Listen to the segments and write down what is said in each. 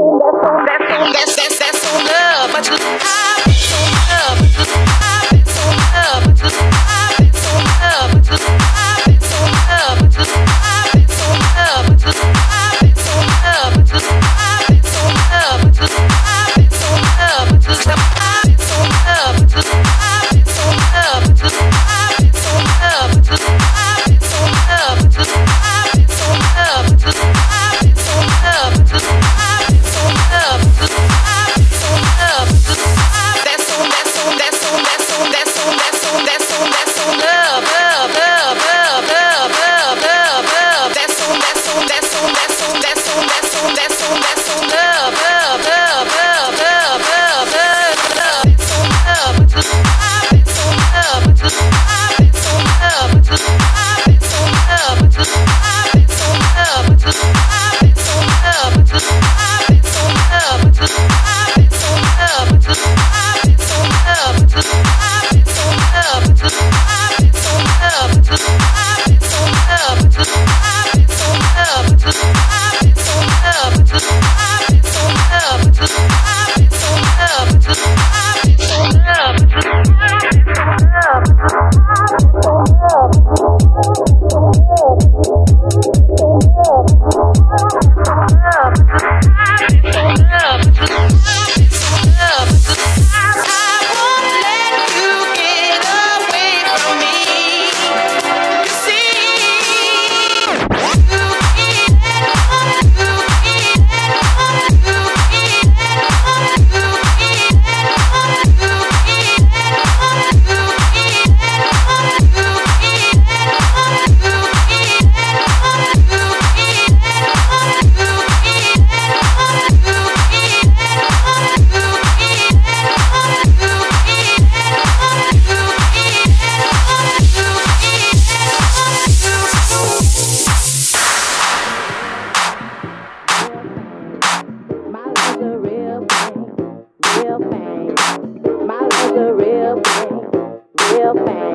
Sunga, sunga, sunga, sensação, não, bate no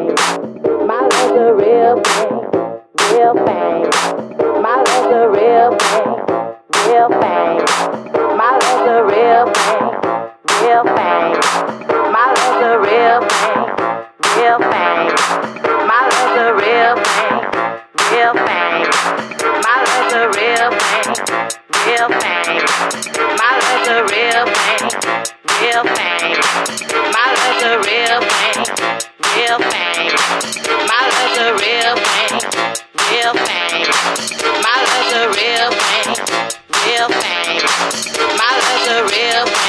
My love's a real thing, real thing. My love's a real thing, real thing. My love's a real thing, real thing. My love's a real thing, real thing. My love's a real thing, real thing. My love's a real thing, real thing. My love's a real thing, real thing. the real.